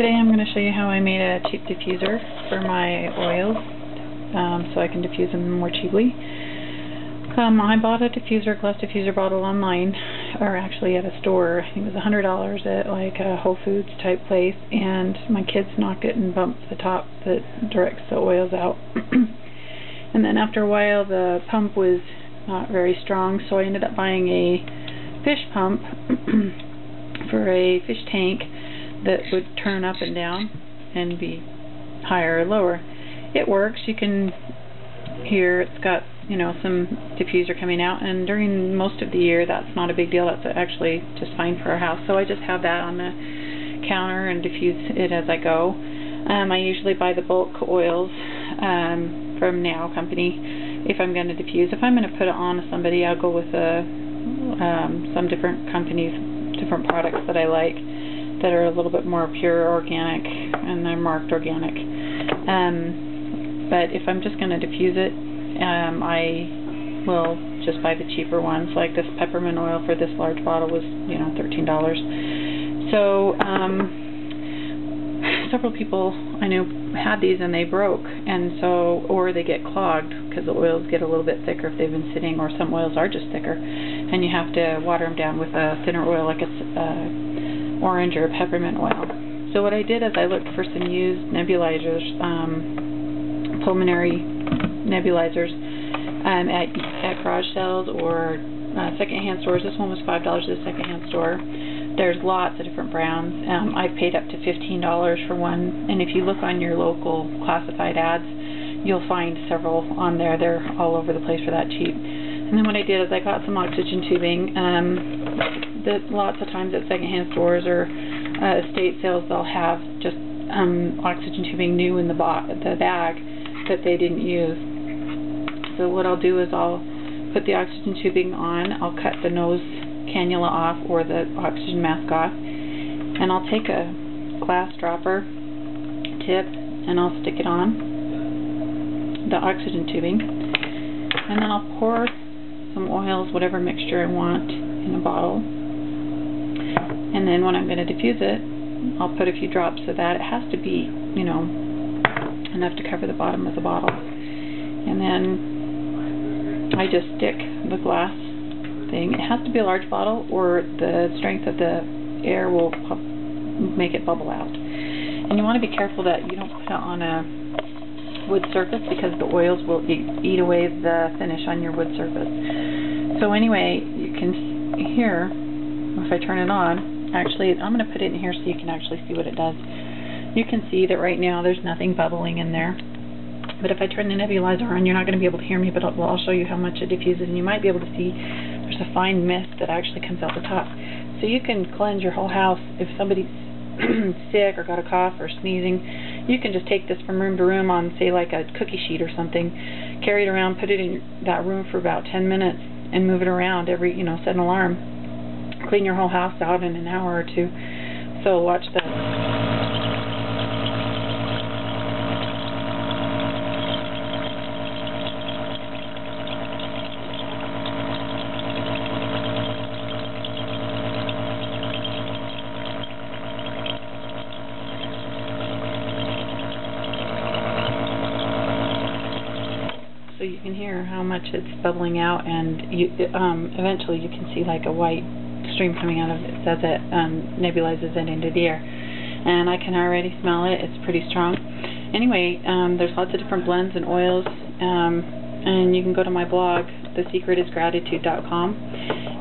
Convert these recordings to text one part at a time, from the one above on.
Today I'm going to show you how I made a cheap diffuser for my oils um, so I can diffuse them more cheaply. Um, I bought a diffuser, glass diffuser bottle online, or actually at a store. I think it was $100 at like a Whole Foods type place, and my kids knocked it and bumped the top that directs the oils out. and then after a while the pump was not very strong, so I ended up buying a fish pump for a fish tank that would turn up and down and be higher or lower. It works. You can hear it's got you know some diffuser coming out and during most of the year that's not a big deal. That's actually just fine for our house. So I just have that on the counter and diffuse it as I go. Um, I usually buy the bulk oils um, from Now company if I'm going to diffuse. If I'm going to put it on somebody I'll go with a, um, some different companies different products that I like that are a little bit more pure organic and they're marked organic. Um, but if I'm just going to diffuse it, um, I will just buy the cheaper ones. Like this peppermint oil for this large bottle was, you know, $13. So, um, several people I knew had these and they broke, and so, or they get clogged because the oils get a little bit thicker if they've been sitting, or some oils are just thicker, and you have to water them down with a thinner oil like it's uh, orange or peppermint oil. So what I did is I looked for some used nebulizers, um, pulmonary nebulizers um, at, at garage sales or uh, secondhand stores. This one was $5 at the secondhand store. There's lots of different brands. Um, I paid up to $15 for one, and if you look on your local classified ads, you'll find several on there. They're all over the place for that cheap. And then what I did is I got some oxygen tubing. Um, that lots of times at secondhand stores or uh, estate sales they'll have just um, oxygen tubing new in the, the bag that they didn't use. So what I'll do is I'll put the oxygen tubing on, I'll cut the nose cannula off or the oxygen mask off, and I'll take a glass dropper tip and I'll stick it on the oxygen tubing, and then I'll pour some oils, whatever mixture I want, in a bottle and then when I'm going to diffuse it, I'll put a few drops of that. It has to be, you know, enough to cover the bottom of the bottle. And then I just stick the glass thing. It has to be a large bottle or the strength of the air will make it bubble out. And you want to be careful that you don't put it on a wood surface because the oils will eat, eat away the finish on your wood surface. So anyway, you can hear, if I turn it on, Actually, I'm going to put it in here so you can actually see what it does. You can see that right now there's nothing bubbling in there. But if I turn the nebulizer on, you're not going to be able to hear me, but I'll, I'll show you how much it diffuses, and you might be able to see there's a fine mist that actually comes out the top. So you can cleanse your whole house. If somebody's sick or got a cough or sneezing, you can just take this from room to room on, say, like a cookie sheet or something, carry it around, put it in that room for about 10 minutes, and move it around every, you know, set an alarm clean your whole house out in an hour or two. So watch this. So you can hear how much it's bubbling out and you um eventually you can see like a white stream coming out of it as it um, nebulizes it into the air. And I can already smell it. It's pretty strong. Anyway, um, there's lots of different blends and oils. Um, and you can go to my blog, thesecretisgratitude.com,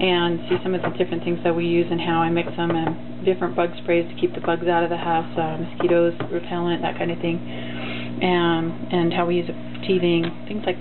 and see some of the different things that we use and how I mix them and different bug sprays to keep the bugs out of the house, uh, mosquitoes, repellent, that kind of thing, and, and how we use a teething, things like that.